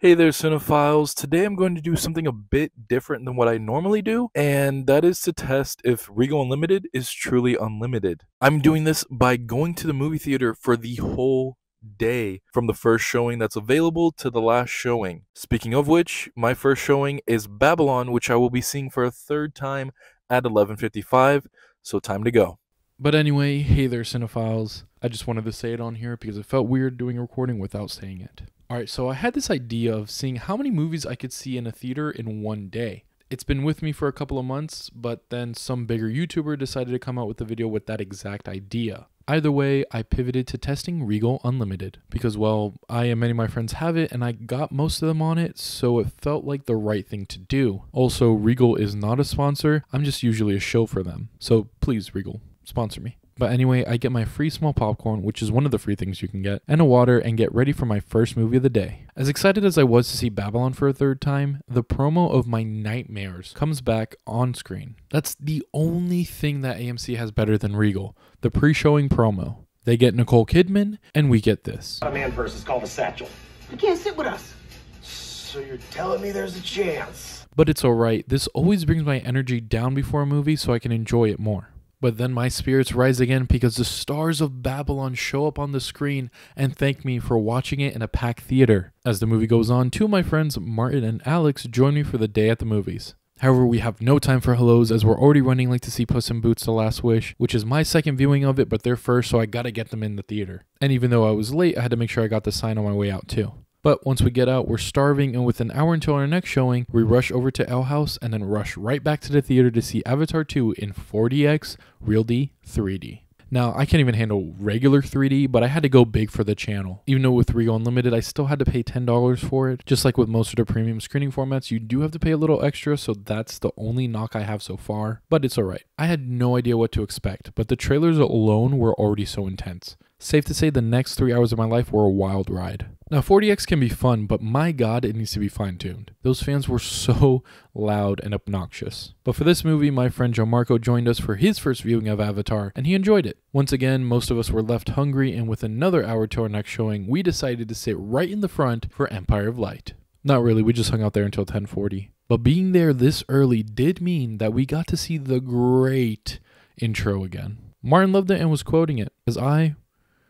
Hey there, cinephiles. Today I'm going to do something a bit different than what I normally do, and that is to test if Regal Unlimited is truly unlimited. I'm doing this by going to the movie theater for the whole day from the first showing that's available to the last showing. Speaking of which, my first showing is Babylon, which I will be seeing for a third time at 11:55, so time to go. But anyway, hey there, cinephiles. I just wanted to say it on here because it felt weird doing a recording without saying it. Alright, so I had this idea of seeing how many movies I could see in a theater in one day. It's been with me for a couple of months, but then some bigger YouTuber decided to come out with a video with that exact idea. Either way, I pivoted to testing Regal Unlimited because, well, I and many of my friends have it and I got most of them on it, so it felt like the right thing to do. Also, Regal is not a sponsor, I'm just usually a show for them. So please, Regal, sponsor me. But anyway, I get my free small popcorn, which is one of the free things you can get, and a water, and get ready for my first movie of the day. As excited as I was to see Babylon for a third time, the promo of my nightmares comes back on screen. That's the only thing that AMC has better than Regal the pre showing promo. They get Nicole Kidman, and we get this. A man purse is called a satchel. You can't sit with us. So you're telling me there's a chance? But it's alright, this always brings my energy down before a movie so I can enjoy it more. But then my spirits rise again because the stars of Babylon show up on the screen and thank me for watching it in a packed theater. As the movie goes on, two of my friends, Martin and Alex, join me for the day at the movies. However, we have no time for hellos as we're already running late to see Puss in Boots The Last Wish, which is my second viewing of it, but their first, so I gotta get them in the theater. And even though I was late, I had to make sure I got the sign on my way out too. But once we get out, we're starving, and with an hour until our next showing, we rush over to L House and then rush right back to the theater to see Avatar 2 in 4DX, Real D, 3D. Now, I can't even handle regular 3D, but I had to go big for the channel. Even though with Regal Unlimited, I still had to pay $10 for it. Just like with most of the premium screening formats, you do have to pay a little extra, so that's the only knock I have so far. But it's alright. I had no idea what to expect, but the trailers alone were already so intense. Safe to say the next three hours of my life were a wild ride. Now, 4DX can be fun, but my god, it needs to be fine tuned. Those fans were so loud and obnoxious. But for this movie, my friend Jon-Marco joined us for his first viewing of Avatar, and he enjoyed it. Once again, most of us were left hungry, and with another hour to our next showing, we decided to sit right in the front for Empire of Light. Not really, we just hung out there until 1040. But being there this early did mean that we got to see the great intro again. Martin loved it and was quoting it, as I,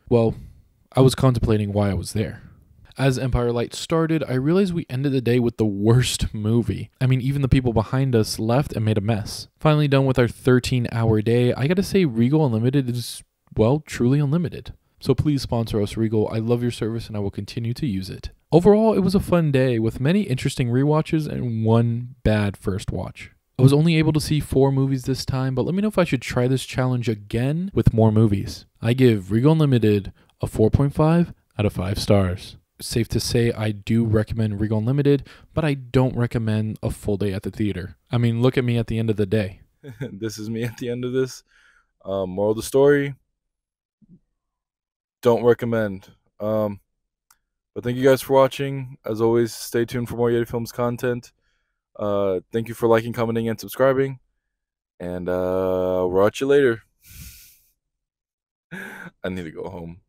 well, I was contemplating why I was there. As Empire Light started, I realized we ended the day with the worst movie. I mean, even the people behind us left and made a mess. Finally done with our 13 hour day, I gotta say, Regal Unlimited is, well, truly unlimited. So please sponsor us, Regal. I love your service and I will continue to use it. Overall, it was a fun day with many interesting rewatches and one bad first watch. I was only able to see four movies this time, but let me know if I should try this challenge again with more movies. I give Regal Unlimited a 4.5 out of 5 stars safe to say I do recommend Regal Unlimited, but I don't recommend a full day at the theater. I mean, look at me at the end of the day. this is me at the end of this. Um, moral of the story: Don't recommend. Um, but thank you guys for watching. As always, stay tuned for more Yeti Films content. Uh, thank you for liking, commenting, and subscribing. And uh, we'll watch you later. I need to go home.